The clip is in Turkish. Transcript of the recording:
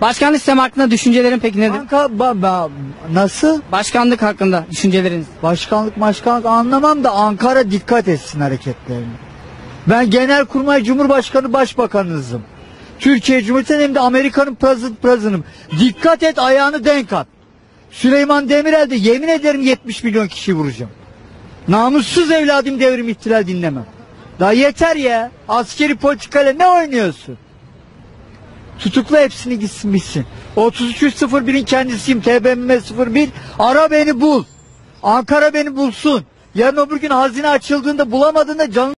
Başkanlık sistemi hakkında düşüncelerin peki nedir? Banka, ba- ba- nasıl? Başkanlık hakkında düşünceleriniz. Başkanlık başkanlık anlamam da Ankara dikkat etsin hareketlerine. Ben Genelkurmay Cumhurbaşkanı Başbakanınızım. Türkiye Cumhuriyeti'nin hem de Amerika'nın president president'ım. Dikkat et ayağını denk at. Süleyman Demirel de yemin ederim 70 milyon kişi vuracağım. Namussuz evladım devrim ihtilal dinlemem. Daha yeter ya. Askeri politikayla ne oynuyorsun? Tutukla hepsini gitsin bitsin. 3301'in kendisiyim TBMM 01. Ara beni bul. Ankara beni bulsun. Yarın öbür gün hazine açıldığında bulamadığında canın